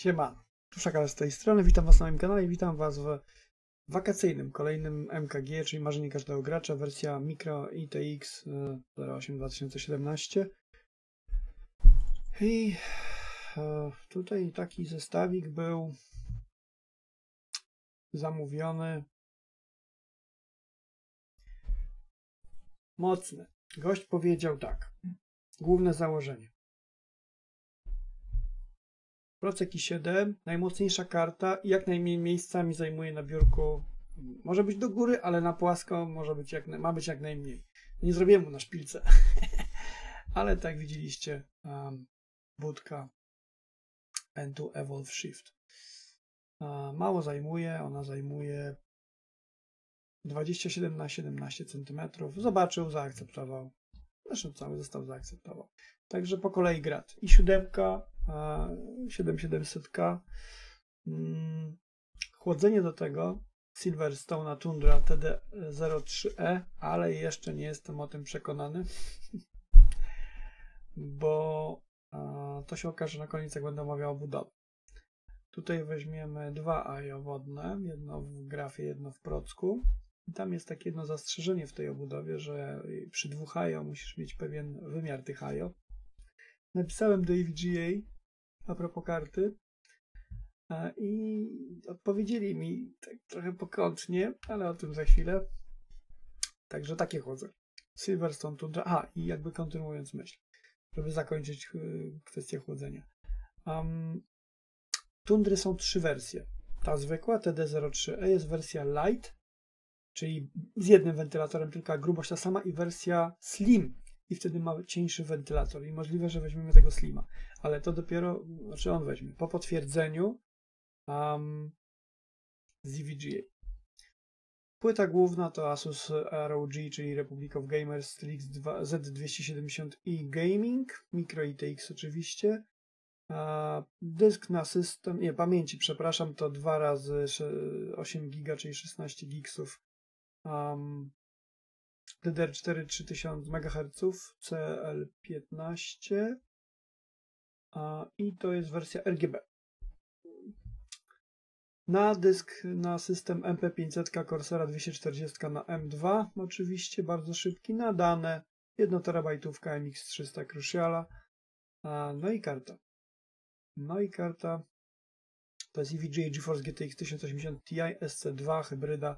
Siema, Tuszakal z tej strony, witam Was na moim kanale i witam Was w wakacyjnym, kolejnym MKG, czyli marzenie każdego gracza, wersja Micro ITX 08 2017. I e, tutaj taki zestawik był zamówiony. Mocny. Gość powiedział tak. Główne założenie. Procek i7, najmocniejsza karta i jak najmniej miejsca mi zajmuje na biurku. Może być do góry, ale na płasko może być jak, ma być jak najmniej. Nie zrobiłem mu na szpilce. ale tak widzieliście, um, budka N2 Evolve Shift. Uh, mało zajmuje, ona zajmuje 27 na 17 cm. Zobaczył, zaakceptował. Zresztą cały zestaw zaakceptował. Także po kolei grat. I siódemka, 7700K. Mm, chłodzenie do tego Silverstone Tundra TD03E, ale jeszcze nie jestem o tym przekonany, bo to się okaże na koniec, jak będę omawiał budowę. Tutaj weźmiemy dwa AIO wodne, jedno w grafie, jedno w procku. I tam jest takie jedno zastrzeżenie w tej obudowie, że przy dwóch IO musisz mieć pewien wymiar tych IO. Napisałem do EVGA a propos karty i odpowiedzieli mi tak trochę pokątnie, ale o tym za chwilę. Także takie chodzę. Silverstone Tundra. A, i jakby kontynuując myśl, żeby zakończyć y, kwestię chłodzenia. Um, Tundry są trzy wersje. Ta zwykła, TD03E, jest wersja light, czyli z jednym wentylatorem, tylko grubość ta sama, i wersja slim, i wtedy ma cieńszy wentylator i możliwe, że weźmiemy tego Slima, ale to dopiero, znaczy on weźmie, po potwierdzeniu um, z EVGA. Płyta główna to Asus ROG, czyli Republic of Gamers Z270i Gaming, Micro ITX oczywiście. A dysk na system, nie, pamięci, przepraszam, to 2 razy 8 giga, czyli 16 gigsów. Um, DDR4 3000 MHz, CL15 i to jest wersja RGB. Na dysk na system MP500 Corsera 240 na M2, oczywiście bardzo szybki, na dane 1 terabajtówka MX300 Cruciala, no i karta. No i karta to jest EVGA GeForce GTX 1080 Ti SC2 hybryda,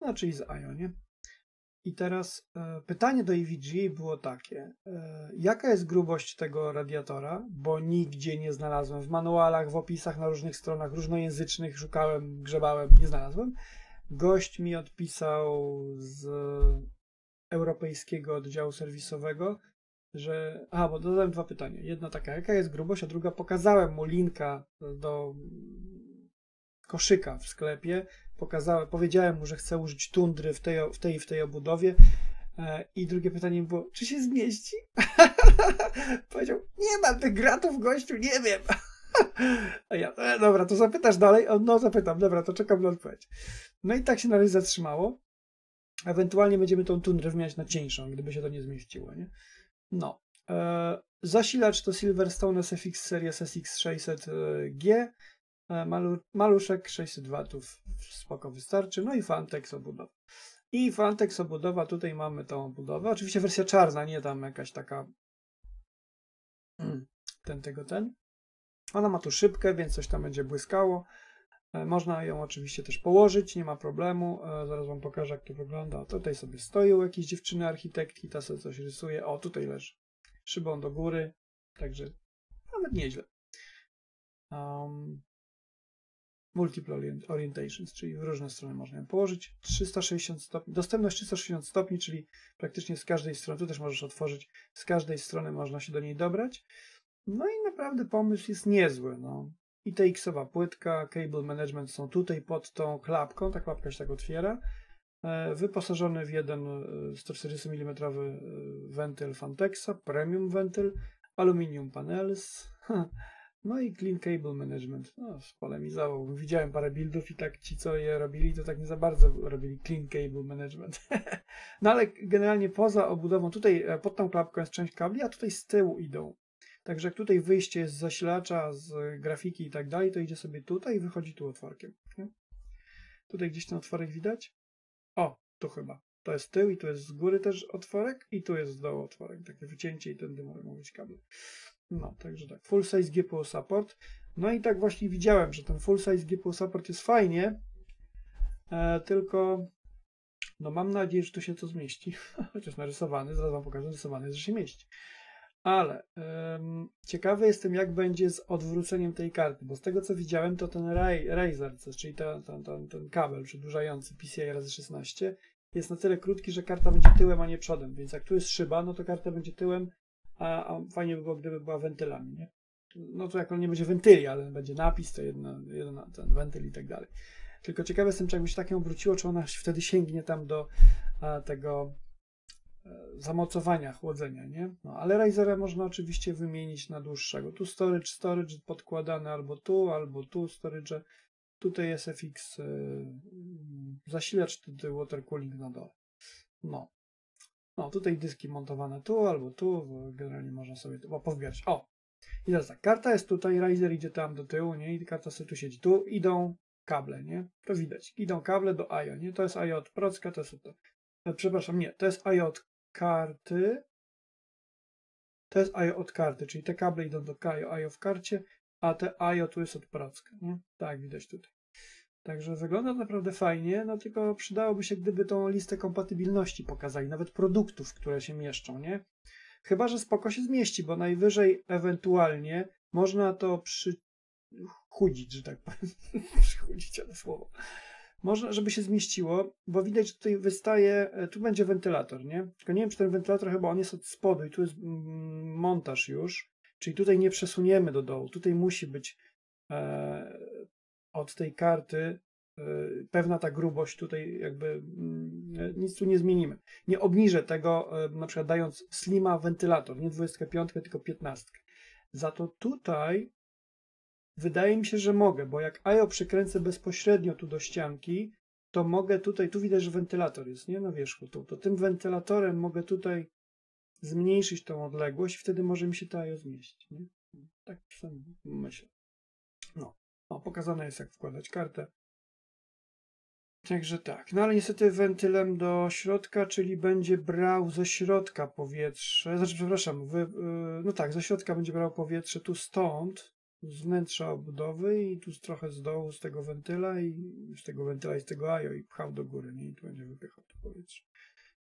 no czyli z Ionie. I teraz e, pytanie do EVG było takie: e, jaka jest grubość tego radiatora? Bo nigdzie nie znalazłem. W manualach, w opisach na różnych stronach różnojęzycznych szukałem, grzebałem, nie znalazłem. Gość mi odpisał z europejskiego oddziału serwisowego, że. A, bo dodałem dwa pytania. Jedna taka, jaka jest grubość, a druga pokazałem mu linka do koszyka w sklepie, pokazałem, powiedziałem mu, że chcę użyć tundry w tej, w tej, w tej obudowie. E, I drugie pytanie było, czy się zmieści? Powiedział, nie mam tych gratów, gościu, nie wiem. A ja, e, dobra, to zapytasz dalej? O, no, zapytam, dobra, to czekam na odpowiedź. No i tak się na razie zatrzymało. Ewentualnie będziemy tą tundrę wymieniać na cieńszą, gdyby się to nie zmieściło, nie? No. E, zasilacz to Silverstone SFX Series SX600G. E, malu, maluszek 600 watów, spoko wystarczy. No i Fantex obudowa. I Fantex obudowa, tutaj mamy tą obudowę. Oczywiście wersja czarna, nie tam jakaś taka ten, tego, ten. Ona ma tu szybkę, więc coś tam będzie błyskało. E, można ją oczywiście też położyć, nie ma problemu. E, zaraz wam pokażę, jak to wygląda. Tutaj sobie stoją jakieś dziewczyny architektki, ta sobie coś rysuje. O, tutaj leży. Szybą do góry, także nawet nieźle. Um, Multiple Orientations, czyli w różne strony można ją położyć. 360 stopni, dostępność 360 stopni, czyli praktycznie z każdej strony, tu też możesz otworzyć, z każdej strony można się do niej dobrać. No i naprawdę pomysł jest niezły. No. I TX-owa płytka, cable management są tutaj pod tą klapką, ta klapka się tak otwiera. E, wyposażony w jeden 140 e, mm e, wentyl Fantexa, premium wentyl, aluminium panels. No i Clean Cable Management. No, spolemizował. Widziałem parę buildów i tak ci, co je robili, to tak nie za bardzo robili Clean Cable Management. no ale generalnie poza obudową, tutaj e, pod tą klapką jest część kabli, a tutaj z tyłu idą. Także jak tutaj wyjście z zasilacza, z grafiki i tak dalej, to idzie sobie tutaj i wychodzi tu otworkiem. Nie? Tutaj gdzieś ten otworek widać? O, tu chyba. To jest tył i tu jest z góry też otworek i tu jest z dołu otworek. Takie wycięcie i tędy mogą być kable. No, także tak. Full size GPU support. No i tak właśnie widziałem, że ten full size GPU support jest fajnie, e, tylko no mam nadzieję, że tu się to zmieści. Chociaż narysowany, zaraz wam pokażę, narysowany że się mieści. Ale ciekawy jestem, jak będzie z odwróceniem tej karty, bo z tego co widziałem, to ten Razer, czyli ten, ten kabel przedłużający PCI razy 16 jest na tyle krótki, że karta będzie tyłem, a nie przodem. Więc jak tu jest szyba, no to karta będzie tyłem, a, a fajnie by było, gdyby była wentylami, nie? No to jak on nie będzie wentyli, ale będzie napis, to jedna, jedna ten wentyl i tak dalej. Tylko ciekawe jestem, czy jakby się tak ją obróciło, czy ona wtedy sięgnie tam do a, tego e, zamocowania chłodzenia, nie? No, ale Razera można oczywiście wymienić na dłuższego. Tu storage, storage podkładany albo tu, albo tu storage. Tutaj jest FX y, zasilacz, tutaj water cooling na dole. No. No, tutaj dyski montowane tu albo tu, generalnie można sobie to powbierać. O! I teraz tak, karta jest tutaj, Riser idzie tam do tyłu, nie? I karta sobie tu siedzi. Tu idą kable, nie? To widać. Idą kable do IO, nie? To jest IO od procka, to jest to. E, przepraszam, nie, to jest IO od karty. To jest IO od karty, czyli te kable idą do IO w karcie, a te IO tu jest od procka, nie? Tak, widać tutaj. Także wygląda naprawdę fajnie, no tylko przydałoby się, gdyby tą listę kompatybilności pokazali, nawet produktów, które się mieszczą, nie? Chyba, że spoko się zmieści, bo najwyżej ewentualnie można to przychudzić, że tak powiem. przychudzić, ale słowo. Można, żeby się zmieściło, bo widać, że tutaj wystaje, e, tu będzie wentylator, nie? Tylko nie wiem, czy ten wentylator chyba on jest od spodu i tu jest mm, montaż już, czyli tutaj nie przesuniemy do dołu. Tutaj musi być e, od tej karty e, pewna ta grubość tutaj jakby mm, nic tu nie zmienimy. Nie obniżę tego, e, na przykład dając slima wentylator, nie 25, tylko 15. Za to tutaj wydaje mi się, że mogę, bo jak IO przykręcę bezpośrednio tu do ścianki, to mogę tutaj, tu widać, że wentylator jest, nie na wierzchu, to, to tym wentylatorem mogę tutaj zmniejszyć tą odległość, wtedy może mi się to IO zmieścić. Nie? Tak sobie myślę. No. O, pokazane jest jak wkładać kartę. Także tak. No ale niestety wentylem do środka, czyli będzie brał ze środka powietrze. Znaczy, przepraszam, wy, yy, no tak, ze środka będzie brał powietrze tu stąd, z wnętrza obudowy i tu trochę z dołu z tego wentyla i z tego wentyla i z tego ajo i pchał do góry, nie? I tu będzie wypychał to powietrze.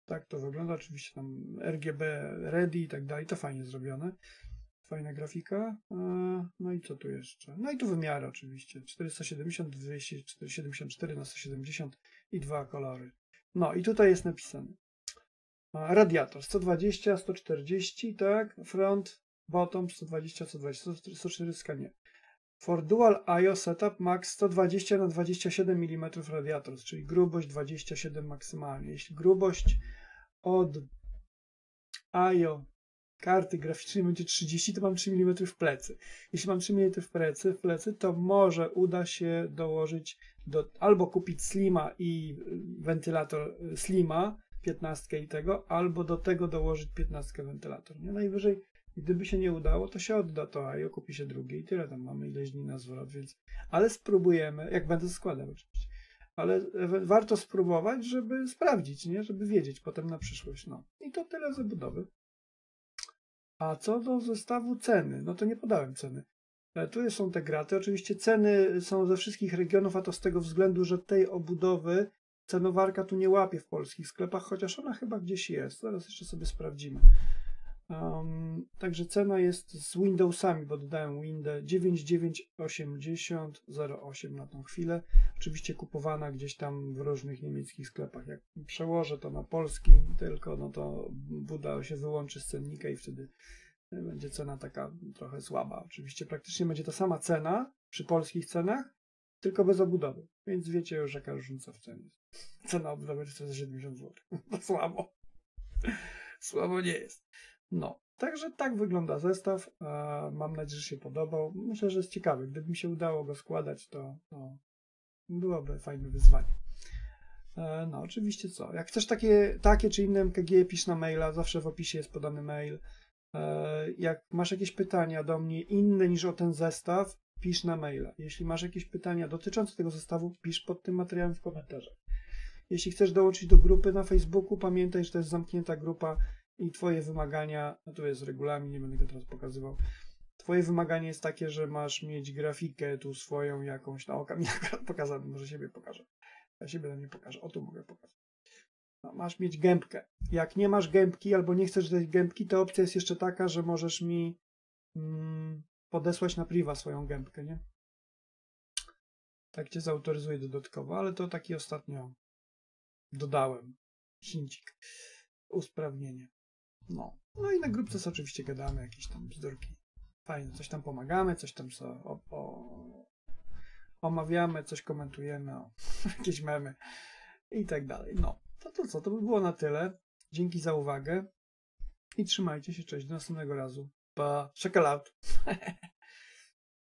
Tak to wygląda. Oczywiście tam RGB ready i tak dalej. To fajnie zrobione. Fajna grafika. E, no i co tu jeszcze? No i tu wymiary oczywiście. 470, 274 na 170 i dwa kolory. No i tutaj jest napisane. Radiator 120, 140, tak? Front, bottom 120, 120, 140 nie. For Dual IO Setup Max 120 na 27 mm radiator, czyli grubość 27 maksymalnie. Jeśli grubość od IO karty graficznej będzie 30, to mam 3 mm w plecy. Jeśli mam 3 mm w plecy, w plecy, to może uda się dołożyć do, albo kupić Slima i y, wentylator y, Slima, 15 i tego, albo do tego dołożyć 15 wentylator. Nie? Najwyżej, gdyby się nie udało, to się odda to, a i kupi się drugie i tyle tam mamy ileś dni na zwrot, więc, ale spróbujemy, jak będę składał oczywiście. Ale warto spróbować, żeby sprawdzić, nie? żeby wiedzieć potem na przyszłość. No. I to tyle zabudowy. A co do zestawu ceny, no to nie podałem ceny. E, tu są te graty. Oczywiście ceny są ze wszystkich regionów, a to z tego względu, że tej obudowy cenowarka tu nie łapie w polskich sklepach, chociaż ona chyba gdzieś jest. Zaraz jeszcze sobie sprawdzimy. Um, także cena jest z Windowsami, bo dodałem Windows 9980.08 na tą chwilę. Oczywiście kupowana gdzieś tam w różnych niemieckich sklepach. Jak przełożę to na polski tylko, no to Buda się wyłączy z cennika i wtedy będzie cena taka trochę słaba. Oczywiście praktycznie będzie ta sama cena przy polskich cenach, tylko bez obudowy. Więc wiecie już jaka różnica w cenie. Cena obudowy 470 zł. To słabo. Słabo nie jest. No, także tak wygląda zestaw. Mam nadzieję, że się podobał. Myślę, że jest ciekawy. Gdyby mi się udało go składać, to, to byłoby fajne wyzwanie. E, no, oczywiście co? Jak chcesz takie, takie czy inne MKG, pisz na maila. Zawsze w opisie jest podany mail. E, Jak masz jakieś pytania do mnie inne niż o ten zestaw, pisz na maila. Jeśli masz jakieś pytania dotyczące tego zestawu, pisz pod tym materiałem w komentarzach. Jeśli chcesz dołączyć do grupy na Facebooku, pamiętaj, że to jest zamknięta grupa i Twoje wymagania, no tu jest regulamin, nie będę go teraz pokazywał. Twoje wymaganie jest takie, że masz mieć grafikę tu swoją jakąś, no oka mi akurat pokazany, może siebie pokażę. Ja siebie tam nie pokażę, o tu mogę pokazać. No, masz mieć gębkę. Jak nie masz gębki albo nie chcesz tej gębki, to opcja jest jeszcze taka, że możesz mi mm, podesłać na priwa swoją gębkę, nie? Tak cię zautoryzuję dodatkowo, ale to taki ostatnio dodałem. Hincik. Usprawnienie. No. No i na grupce sobie oczywiście gadamy jakieś tam bzdurki. Fajnie, coś tam pomagamy, coś tam so, o, o, omawiamy, coś komentujemy, o, jakieś memy i tak dalej. No, to to co, to by było na tyle. Dzięki za uwagę i trzymajcie się, cześć, do następnego razu. Pa, check out.